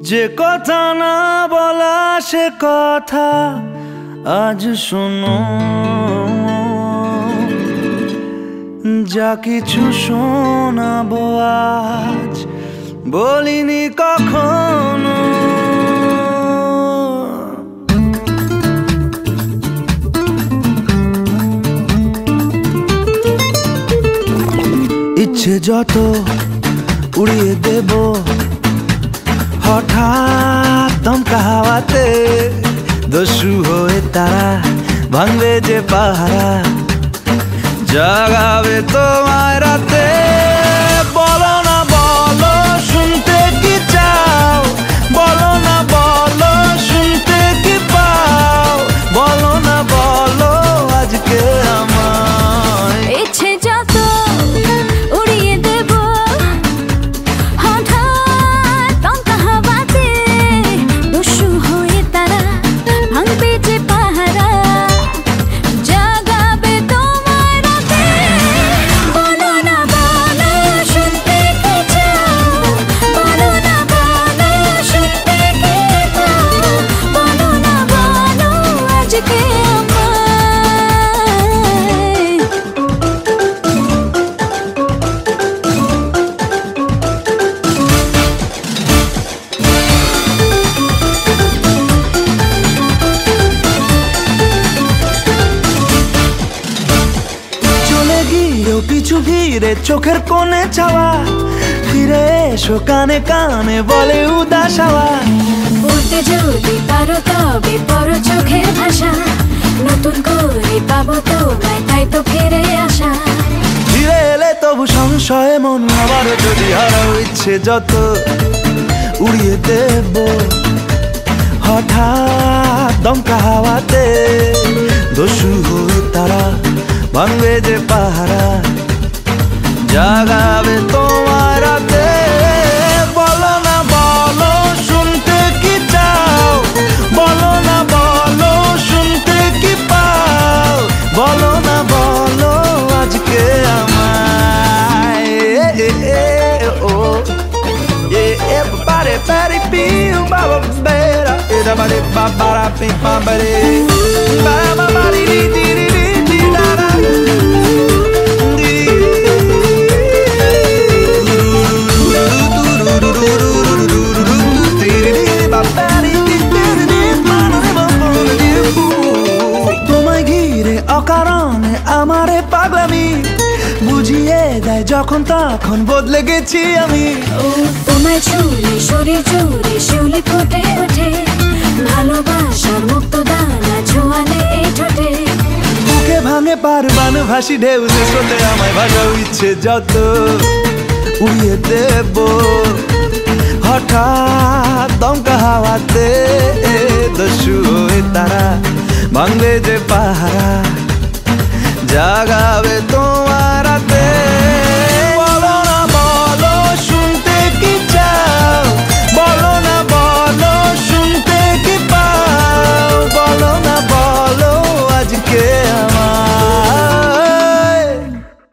যে কথা না বলা সে কথা আজ শোনো। যা কিছু শোনাবো আজ বলিনি কখনো। ইচ্ছে যত উড়িয়ে দেব হঠাৎ দমকা হাওয়াতে দস্যু হয়ে তারা ভাঙবে যে পাহারা। জাগাবে তোমায় রাতে পিছু ঘিরে চোখের কোণে ছাওয়া। ফিরে এসো কানে কানে বলে উদাস হাওয়া। বলতে যদি পারো তবে পর চোখের ভাষা। নতুন করে পাবো তোমায় তাই তো ফিরে আসা। ফিরে এলে তবু সংশয়ে মন আবার যদি হারাও ইচ্ছে যত উড়িয়ে দেব। হঠাৎ দমকা হাওয়াতে দস্যু তারা ভাঙবে যে পাহারা। জাগাবে তোমার রাতে বলো না বলো শুনতে কি চাও? বলো না বলো শুনতে কি পাও? বলো না বলো আজকে আমায়। ও এ, বারে, পিউ, বাবা, বেরা, এ, da, বারে, বা, পি, বারে, যখন তখন বদলে গেছি আমি। তোমায় ছুলে শরীর জুড়ে শিউলি ফুটে ওঠে। ভালোবাসার মুক্ত দানা ছোঁয়ালে এই ঠোঁটে। বুকে ভাঙে পারবান ভাসি ঢেউ যে স্রোতে আমায় ভাসাও ইচ্ছে যত উড়িয়ে দেব। হঠাৎ দমকা হাওয়াতে দস্যু হয়ে তারা ভাঙবে যে পাহারা জাগাবে তোমার